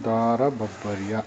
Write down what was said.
Dara बब्बरिया